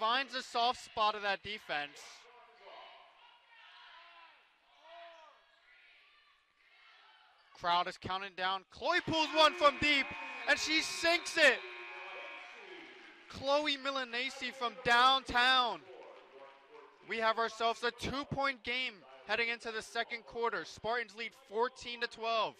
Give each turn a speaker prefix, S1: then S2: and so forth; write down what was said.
S1: finds a soft spot of that defense. Crowd is counting down. Chloe pulls one from deep, and she sinks it. Chloe Milanese from downtown. We have ourselves a two-point game heading into the second quarter. Spartans lead 14 to 12.